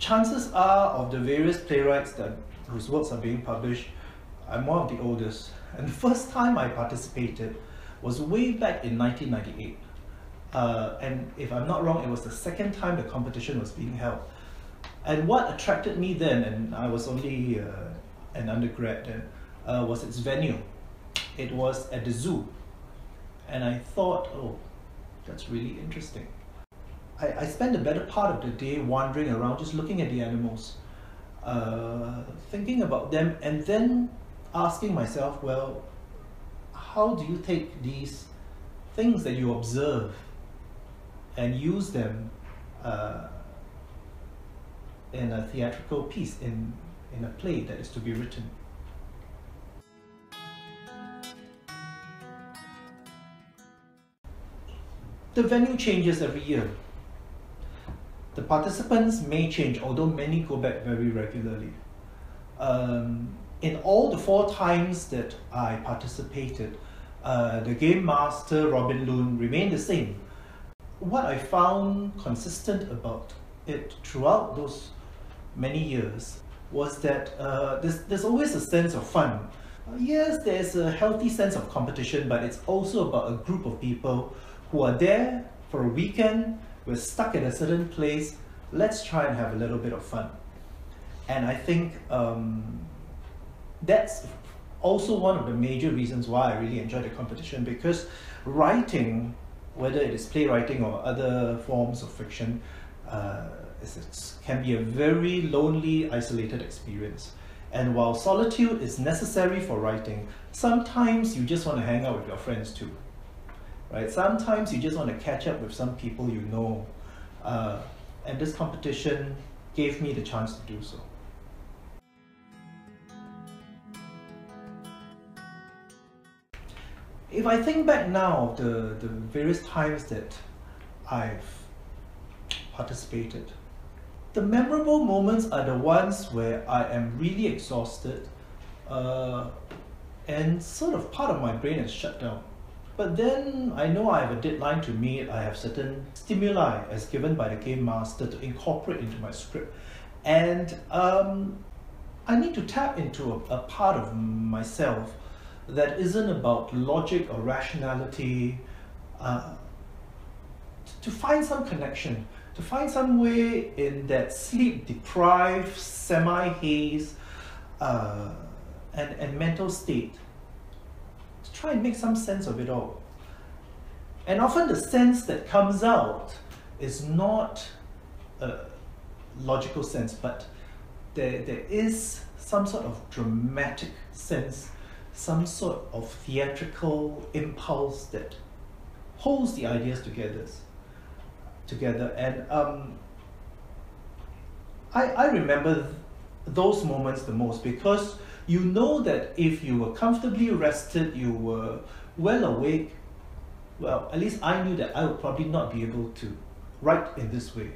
chances are of the various playwrights that whose works are being published, I'm one of the oldest. And the first time I participated was way back in 1998. Uh, and if I'm not wrong, it was the second time the competition was being held. And what attracted me then, and I was only uh, an undergrad then, uh, was its venue. It was at the zoo. And I thought, oh, that's really interesting. I, I spent the better part of the day wandering around, just looking at the animals, uh, thinking about them, and then asking myself, well, how do you take these things that you observe and use them uh, in a theatrical piece, in, in a play that is to be written? The venue changes every year. Participants may change, although many go back very regularly. Um, in all the four times that I participated, uh, the game master Robin Loon remained the same. What I found consistent about it throughout those many years was that uh, there's, there's always a sense of fun. Yes, there's a healthy sense of competition, but it's also about a group of people who are there for a weekend, we're stuck in a certain place, let's try and have a little bit of fun. And I think um, that's also one of the major reasons why I really enjoy the competition because writing, whether it is playwriting or other forms of fiction, uh, can be a very lonely, isolated experience. And while solitude is necessary for writing, sometimes you just want to hang out with your friends too right? Sometimes you just want to catch up with some people you know, uh, and this competition gave me the chance to do so. If I think back now of the, the various times that I've participated, the memorable moments are the ones where I am really exhausted uh, and sort of part of my brain is shut down. But then I know I have a deadline to meet, I have certain stimuli as given by the game master to incorporate into my script. And um, I need to tap into a, a part of myself that isn't about logic or rationality, uh, to find some connection, to find some way in that sleep deprived, semi haze, uh, and, and mental state try and make some sense of it all. And often the sense that comes out is not a logical sense, but there, there is some sort of dramatic sense, some sort of theatrical impulse that holds the ideas together. Together, and um, I I remember those moments the most because you know that if you were comfortably rested, you were well awake, well, at least I knew that I would probably not be able to write in this way.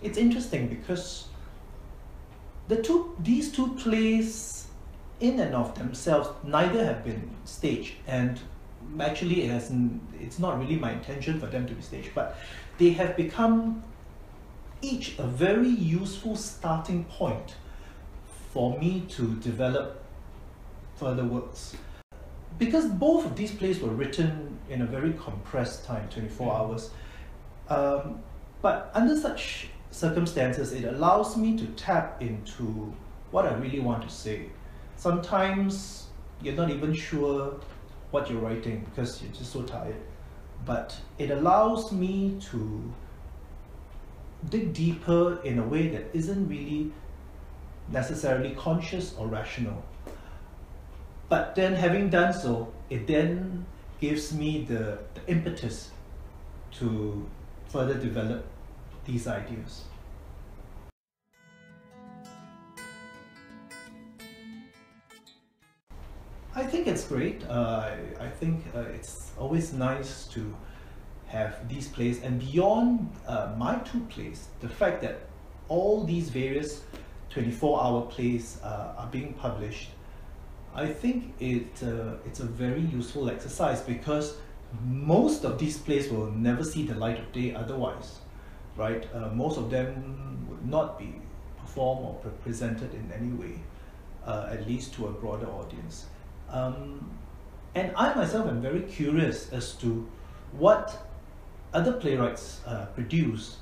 It's interesting because the two, these two plays in and of themselves, neither have been staged and actually it hasn't, it's not really my intention for them to be staged, but they have become each a very useful starting point for me to develop further works. Because both of these plays were written in a very compressed time, 24 mm. hours, um, but under such circumstances, it allows me to tap into what I really want to say. Sometimes you're not even sure what you're writing because you're just so tired, but it allows me to dig deeper in a way that isn't really necessarily conscious or rational. But then having done so, it then gives me the, the impetus to further develop these ideas. I think it's great. Uh, I, think uh, it's always nice to have these plays and beyond uh, my two plays, the fact that all these various 24 hour plays uh, are being published, I think it, uh, it's a very useful exercise because most of these plays will never see the light of day otherwise, right? Uh, most of them would not be performed or pre- presented in any way, at least to a broader audience. Um, and I myself am very curious as to what other playwrights uh, produce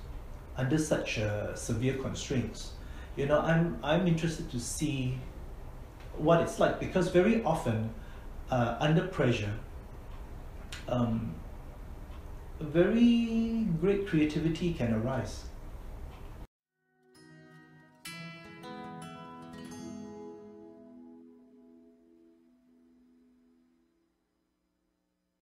under such uh, severe constraints. You know, I'm I'm interested to see what it's like because very often, uh, under pressure, um, very great creativity can arise.